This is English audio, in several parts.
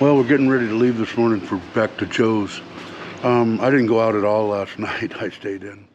Well, we're getting ready to leave this morning for back to Joe's. Um, I didn't go out at all last night. I stayed in.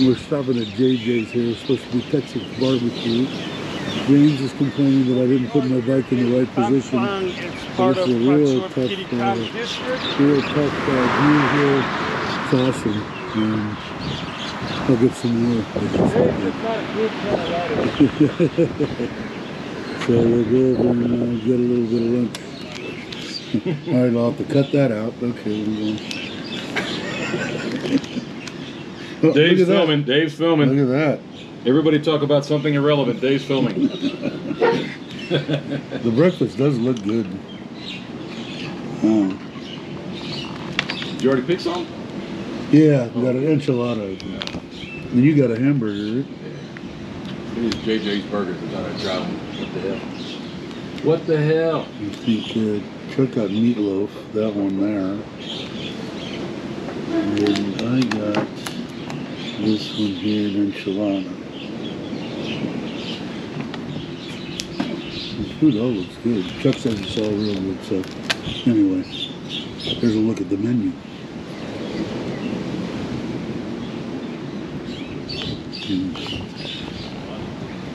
We're stopping at JJ's here. It's supposed to be Texas barbecue. James is complaining that I didn't put my bike in the right position. It's part This of is a real tough, uh, Real tough uh, view here. It's awesome. Um, I'll get some more. So we'll go over and uh, get a little bit of lunch. All right, I'll have to cut that out. Okay. Oh, look Dave's at that. filming. Dave's filming. Look at that. Everybody talk about something irrelevant. Dave's filming. The breakfast does look good. Oh. Did you already pick some? Yeah, we got an enchilada. And you got a hamburger. right? These JJ's Burgers is on a travel. What the hell? What the hell? You think uh, Chuck got meatloaf, that one there. And I got this one here, an enchilada. The food all looks good. Chuck says it's all real good, so anyway, here's a look at the menu.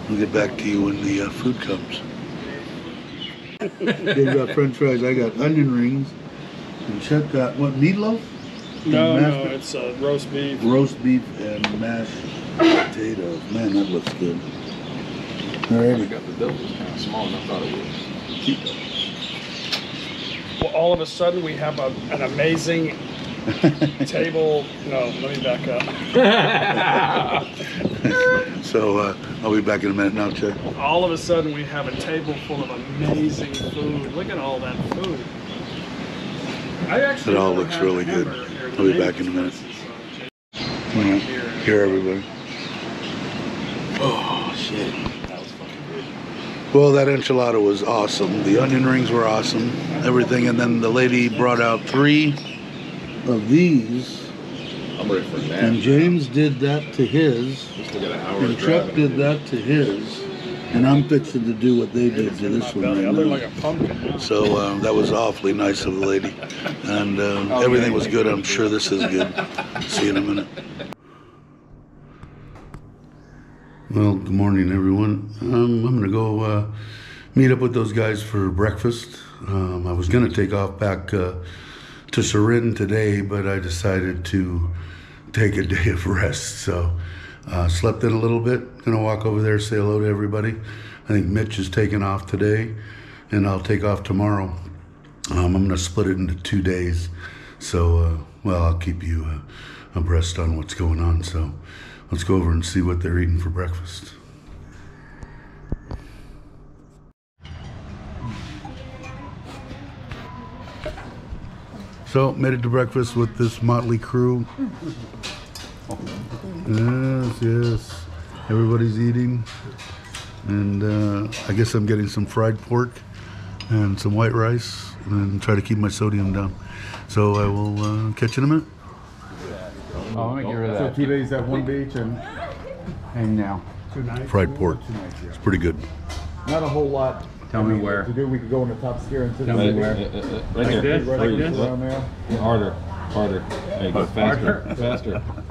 We'll get back to you when the uh, food comes. They've got french fries, I got onion rings, and Chuck got, what, meatloaf? No, Mashed no, pot- it's uh, roast beef. Roast beef and mashed potatoes. Man, that looks good. All I got the dough was kind of small and I thought it was cute. Well, all of a sudden, we have a, an amazing table. No, let me back up. so uh, I'll be back in a minute now, Chuck. all of a sudden, we have a table full of amazing food. Look at all that food. I actually It all looks really the good. Hamburger here. The I'll be back in a minute. Yeah. Here, everybody. Oh shit. That was fucking good. Well, that enchilada was awesome. The onion rings were awesome. Everything, and then the lady brought out three of these, I'm ready for nap. and James did that to his. Still got an hour And Chuck did that to his, and I'm fixing to do what they did to this one belly. I look now. like a pumpkin. So um, that was awfully nice of the lady, and uh, everything was good. I'm sure this is good. See you in a minute. Well, good morning, everyone. Um, I'm gonna go uh, meet up with those guys for breakfast. Um, I was gonna take off back uh, to Surin today, but I decided to take a day of rest. So uh, slept in a little bit. Gonna walk over there, say hello to everybody. I think Mitch is taking off today, and I'll take off tomorrow. Um, I'm gonna split it into two days. So, uh, well, I'll keep you uh, abreast on what's going on. So, let's go over and see what they're eating for breakfast. So, made it to breakfast with this motley crew. Yes, yes. Everybody's eating. And uh, I guess I'm getting some fried pork and some white rice and try to keep my sodium down. So I will uh, catch you in a minute. Oh, let me get rid of So that. two days at one beach and And now, Fried pork. It's pretty good. not a whole lot. Tell me where. To do, we could go in the top skier and sit Tell me in the where. Right Like there. this? Right Like this? Harder. Harder. There you go. Faster. Faster. Uh,